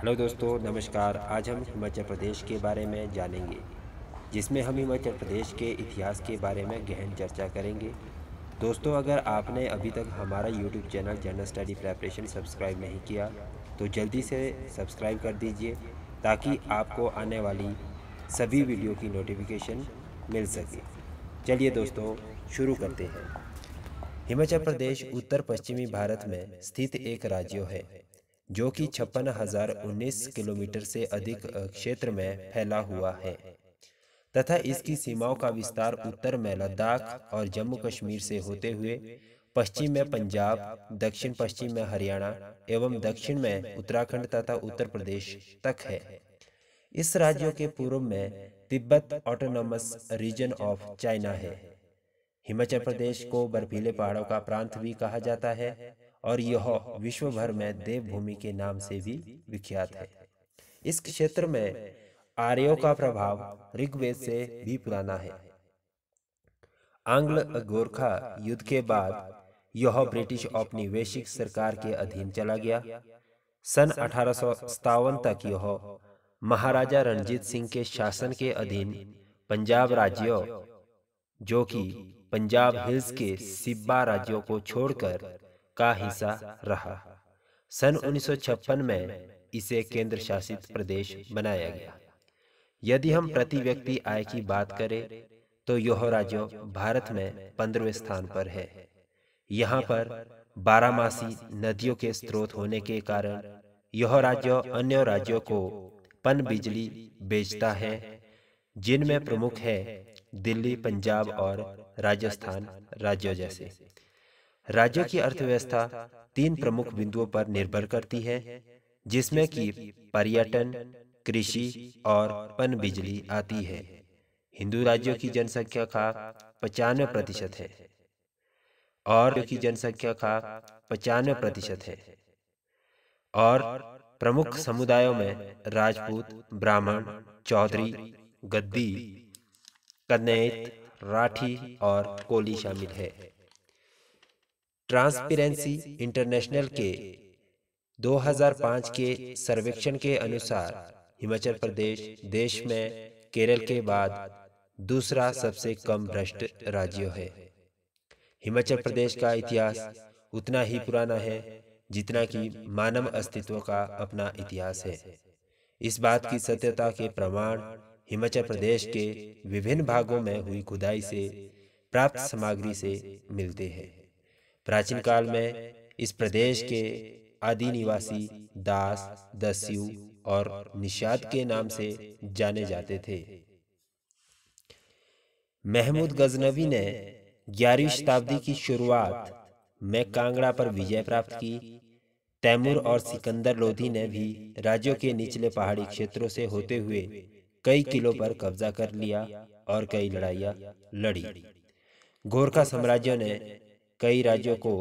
Hello दोस्तों, नमस्कार। आज हम हिमाचल प्रदेश के बारे में जानेंगे, जिसमें हम हिमाचल प्रदेश के इतिहास के बारे में गहन चर्चा करेंगे। दोस्तों, अगर आपने अभी तक हमारा YouTube channel general study preparation subscribe नहीं किया तो जल्दी से सब्सक्राइब कर दीजिए, ताकि आपको आने वाली सभी वीडियो की नोटिफिकेशन मिल सके। चलिए दोस्तों, शुरू करते हैं। हिमाचल प्रदेश उत्तर पश्चिमी भारत में स्थित एक राज्य है। जो कि छप्पन हज़ार उन्नीस किलोमीटर से अधिक क्षेत्र में फैला हुआ है। तथा इसकी सीमाओं का विस्तार उत्तर में लद्दाख और जम्मू कश्मीर से होते हुए पश्चिम में पंजाब दक्षिण पश्चिम में हरियाणा एवं दक्षिण में उत्तराखंड तथा उत्तर प्रदेश तक है। इस राज्यों के पूर्व में तिब्बत ऑटोनॉमस रीजन ऑफ़ चाइना है। हिमाचल प्रदेश को बर्फीले पहाड़ों का प्रांत भी कहा जाता है। और यह विश्व भर में देवभूमि के नाम से भी विख्यात है। इस क्षेत्र में आर्यों का प्रभाव ऋग्वेद से भी पुराना है। आंग्ल गोरखा युद्ध के बाद यह ब्रिटिश औपनिवेशिक सरकार के अधीन चला गया। सन अठारह सौ सत्तावन तक यह महाराजा रणजीत सिंह के शासन के अधीन पंजाब राज्यों, जो कि पंजाब हिल्स के सिब्बा राज्यों को छोड़कर का हिस्सा रहा। सन 1956 में इसे केंद्र शासित प्रदेश बनाया गया। यदि हम प्रति व्यक्ति आय की बात करें तो यह राज्य भारत में पंद्रहवें स्थान पर है। यहाँ पर बारामासी नदियों के स्रोत होने के कारण यह राज्य अन्य राज्यों को पन बिजली बेचता है, जिनमें प्रमुख है दिल्ली, पंजाब और राजस्थान राज्यों जैसे। राज्यों की अर्थव्यवस्था तीन प्रमुख बिंदुओं पर निर्भर करती है जिसमें कि पर्यटन कृषि और पन बिजली आती है। हिंदू राज्यों की जनसंख्या का पचानवे प्रतिशत है और की जनसंख्या का पचानवे प्रतिशत है। और प्रमुख समुदायों में राजपूत ब्राह्मण चौधरी गद्दी कन्नैत राठी और कोली शामिल है। ट्रांसपेरेंसी इंटरनेशनल के 2005 के सर्वेक्षण के अनुसार हिमाचल प्रदेश, देश में केरल के बाद दूसरा सबसे कम भ्रष्ट राज्य है। हिमाचल प्रदेश का इतिहास उतना ही पुराना है जितना कि मानव अस्तित्व का अपना इतिहास है। इस बात की सत्यता के प्रमाण हिमाचल प्रदेश के विभिन्न भागों में हुई खुदाई से प्राप्त सामग्री से मिलते हैं। प्राचीन काल में इस प्रदेश के आदि निवासी दास दस्यु और निषाद के नाम से जाने जाते थे। महमूद गजनवी ने ग्यारहवीं शताब्दी की शुरुआत में कांगड़ा पर विजय प्राप्त की। तैमूर और सिकंदर लोधी ने भी राज्यों के निचले पहाड़ी क्षेत्रों से होते हुए कई किलो पर कब्जा कर लिया और कई लड़ाइयाँ लड़ी। गोरखा साम्राज्य ने कई राज्यों को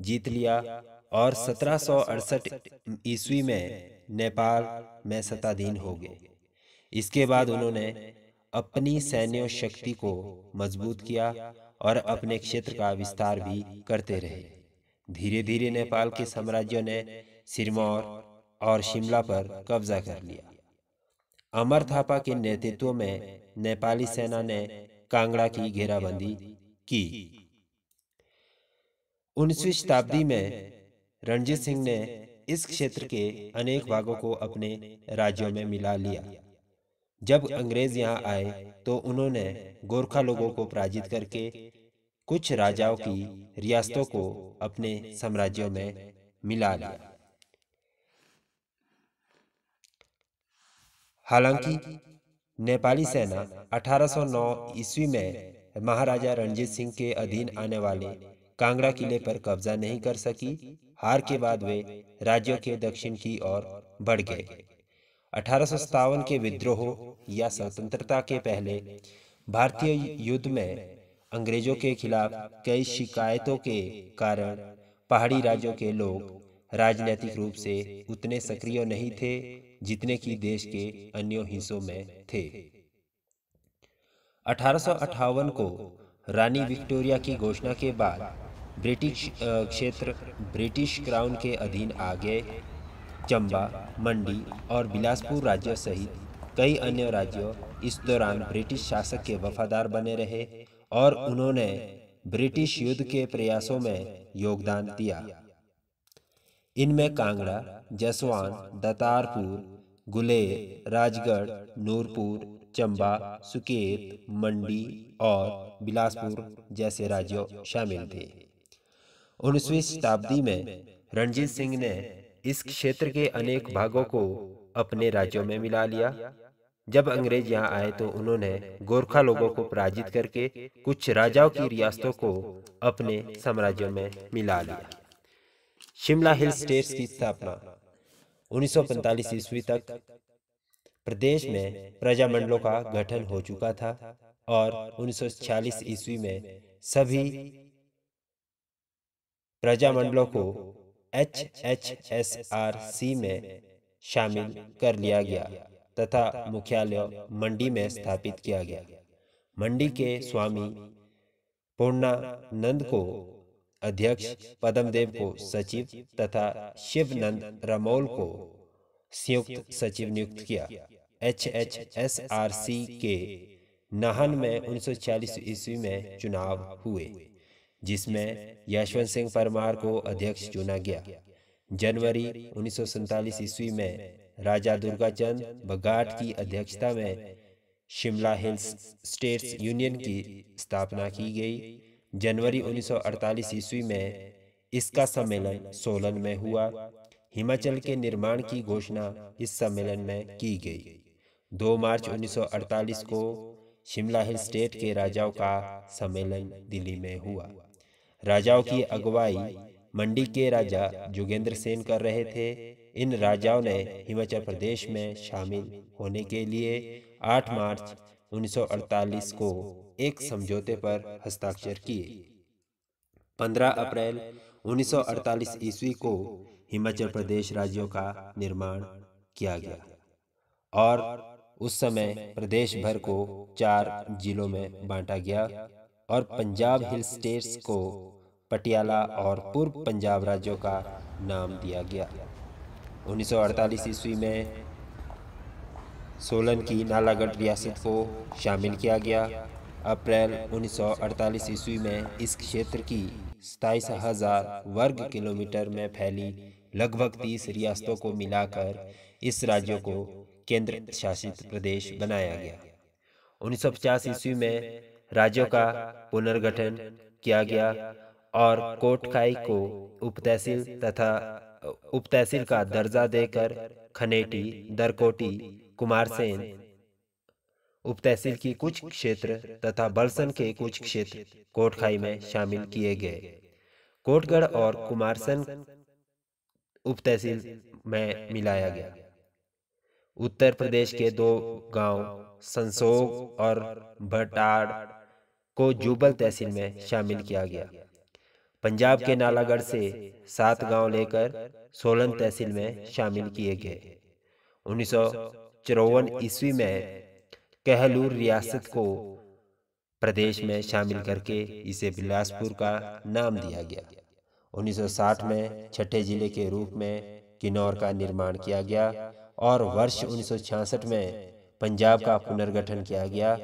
जीत लिया और सत्रह ईस्वी में नेपाल में सत्ताधीन हो गए। इसके बाद उन्होंने अपनी सैन्य शक्ति को मज़बूत किया और अपने क्षेत्र का विस्तार भी करते रहे। धीरे धीरे नेपाल के साम्राज्यों ने सिरमौर और शिमला पर कब्जा कर लिया। अमर थापा के नेतृत्व में नेपाली सेना ने कांगड़ा की घेराबंदी की। उन्नीसवीं शताब्दी में रणजीत सिंह ने इस क्षेत्र के अनेक भागों को अपने राज्यों में मिला लिया। जब अंग्रेज़ यहाँ आए तो उन्होंने गोरखा लोगों को पराजित करके कुछ राजाओं की रियासतों को अपने साम्राज्यों में मिला लिया। हालाँकि नेपाली सेना 1809 ईस्वी में महाराजा रणजीत सिंह के अधीन आने वाले कांगड़ा किले पर कब्जा नहीं कर सकी। हार के बाद वे राज्यों के दक्षिण की ओर बढ़ गए। अठारह के विद्रोह या स्वतंत्रता के पहले भारतीय युद्ध में अंग्रेज़ों के खिलाफ कई शिकायतों के कारण पहाड़ी राज्यों के लोग राजनीतिक रूप से उतने सक्रिय नहीं थे जितने की देश के अन्य हिस्सों में थे। अठारह सौ अठावन को रानी विक्टोरिया की घोषणा के बाद ब्रिटिश क्षेत्र, ब्रिटिश क्राउन के अधीन आ गए चंबा, मंडी और बिलासपुर राज्यों सहित कई अन्य राज्यों इस दौरान ब्रिटिश शासक के वफादार बने रहे और उन्होंने ब्रिटिश युद्ध के प्रयासों में योगदान दिया। इनमें कांगड़ा, जसवान, दतारपुर, गुलेर, राजगढ़, नूरपुर, चंबा, सुकेत, मंडी और बिलासपुर जैसे राज्यों शामिल थे। उन्नीसवीं शताब्दी में रणजीत सिंह ने इस क्षेत्र के अनेक भागों को अपने राज्यों में मिला लिया। जब अंग्रेज़ यहाँ आए तो उन्होंने गोरखा लोगों को पराजित करके कुछ राजाओं की रियासतों को अपने साम्राज्यों में मिला लिया। शिमला हिल स्टेट्स की स्थापना 1945 ईस्वी तक प्रदेश में प्रजामंडलों का गठन हो चुका था और 1946 ईस्वी में सभी प्रजामंडलों को H H S R C में शामिल कर लिया गया तथा मुख्यालय मंडी में स्थापित किया गया। मंडी के स्वामी पूर्णानंद को अध्यक्ष, पदमदेव को सचिव तथा शिवनंद रमोल को संयुक्त सचिव नियुक्त किया। H H S R C के नाहन में 1940 ईस्वी में चुनाव हुए। जिसमें यशवंत सिंह परमार को अध्यक्ष चुना गया। जनवरी उन्नीस ईस्वी में राजा दुर्गाचंद बगाट की अध्यक्षता में शिमला हिल्स स्टेट्स यूनियन की स्थापना की गई। जनवरी 1948 ईस्वी में इसका सम्मेलन सोलन में हुआ। हिमाचल के निर्माण की घोषणा इस सम्मेलन में की गई। 2 मार्च 1948 को शिमला हिल स्टेट के राजाओं का सम्मेलन दिल्ली में हुआ। राजाओं की अगुवाई मंडी के राजा जोगेंद्र सेन कर रहे थे। इन राजाओं ने हिमाचल प्रदेश में शामिल होने के लिए 8 मार्च 1948 को एक समझौते पर हस्ताक्षर किए। 15 अप्रैल 1948 ईस्वी को हिमाचल प्रदेश राज्यों का निर्माण किया गया और उस समय प्रदेश भर को चार जिलों में बांटा गया। और पंजाब हिल स्टेट्स को पटियाला और पूर्व पंजाब राज्यों का नाम दिया गया। 1948 ईस्वी में सोलन की नालागढ़ रियासत को शामिल किया गया। अप्रैल 1948 ईस्वी में इस क्षेत्र की सताईस हज़ार वर्ग किलोमीटर में फैली लगभग तीस रियासतों को मिलाकर इस राज्य को केंद्र शासित प्रदेश बनाया गया। 1950 ईस्वी में राज्यों का पुनर्गठन किया गया और कोटखाई को उपतहसील तथा उपतहसील का दर्जा देकर खनेटी, दरकोटी, कुमारसेन उपतहसील की कुछ क्षेत्र तथा बलसन के कुछ क्षेत्र कोटखाई में शामिल किए गए। कोटगढ़ और कुमारसन उपतहसील में मिलाया गया। उत्तर प्रदेश के दो गाँव, संसोग और भटाड़ को जुबल तहसील में शामिल किया गया। पंजाब के नालागढ़ से सात गाँव लेकर सोलन तहसील में शामिल किए गए। उन्नीस ईस्वी में कहलूर रियासत को प्रदेश में शामिल करके इसे बिलासपुर का नाम दिया गया। 1960 में छठे ज़िले के रूप में किन्नौर का निर्माण किया गया और वर्ष 1966 में पंजाब का पुनर्गठन किया गया।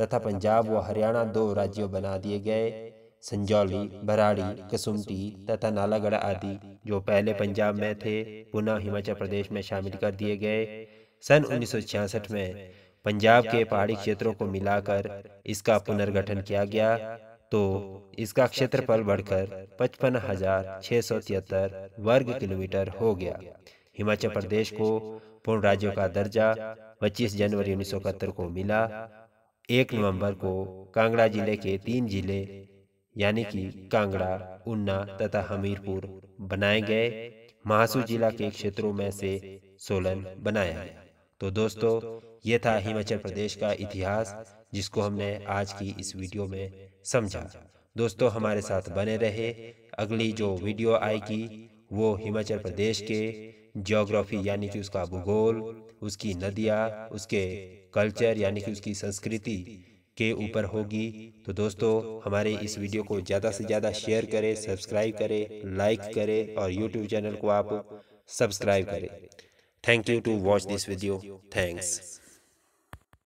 तथा पंजाब व हरियाणा दो राज्यों बना दिए गए। संजौली बराड़ी कसुमटी तथा नालागढ़ आदि, जो पहले पंजाब में थे, पुनः हिमाचल प्रदेश में शामिल कर दिए गए। सन 1966 में पंजाब के पहाड़ी क्षेत्रों को मिलाकर इसका पुनर्गठन किया गया। तो इसका क्षेत्रफल बढ़कर पचपन हज़ार सौ तिहत्तर वर्ग किलोमीटर हो गया। हिमाचल प्रदेश को पूर्ण राज्यों का दर्जा 25 जनवरी उन्नीस सौ इकहत्तर को मिला। एक नवंबर को कांगड़ा ज़िले के तीन ज़िले, यानी कि कांगड़ा, उन्ना तथा हमीरपुर, बनाए गए महासू जिला के क्षेत्रों में से सोलन बनाया गया। तो दोस्तों, ये था हिमाचल प्रदेश का इतिहास, जिसको हमने आज की इस वीडियो में समझा। दोस्तों, हमारे साथ बने रहे अगली जो वीडियो आएगी, वो हिमाचल प्रदेश के जियोग्राफी यानी कि उसका भूगोल उसकी नदियाँ उसके कल्चर यानी कि उसकी संस्कृति के ऊपर होगी। तो दोस्तों हमारे इस वीडियो को ज़्यादा से ज़्यादा शेयर करें सब्सक्राइब करें लाइक करें और यूट्यूब चैनल को आप सब्सक्राइब करें। Thank you to watch this video thanks